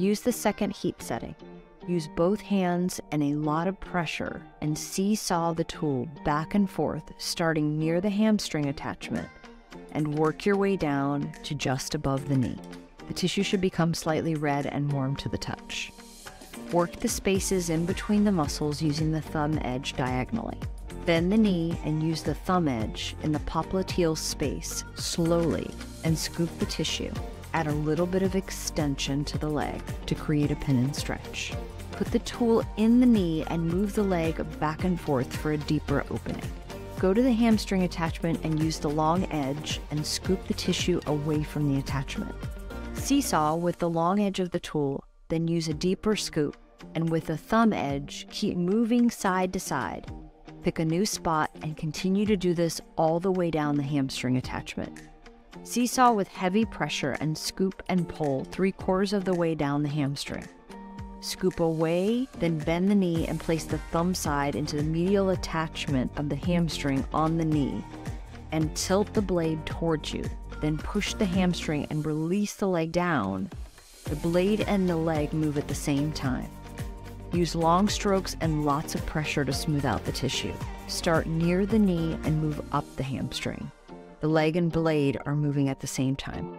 Use the second heat setting. Use both hands and a lot of pressure and seesaw the tool back and forth, starting near the hamstring attachment, and work your way down to just above the knee. The tissue should become slightly red and warm to the touch. Work the spaces in between the muscles using the thumb edge diagonally. Bend the knee and use the thumb edge in the popliteal space slowly and scoop the tissue. Add a little bit of extension to the leg to create a pin and stretch. Put the tool in the knee and move the leg back and forth for a deeper opening. Go to the hamstring attachment and use the long edge and scoop the tissue away from the attachment. Seesaw with the long edge of the tool, then use a deeper scoop, and with the thumb edge, keep moving side to side. Pick a new spot and continue to do this all the way down the hamstring attachment. Seesaw with heavy pressure and scoop and pull three quarters of the way down the hamstring. Scoop away, then bend the knee and place the thumb side into the medial attachment of the hamstring on the knee and tilt the blade towards you. Then push the hamstring and release the leg down. The blade and the leg move at the same time. Use long strokes and lots of pressure to smooth out the tissue. Start near the knee and move up the hamstring. The leg and blade are moving at the same time.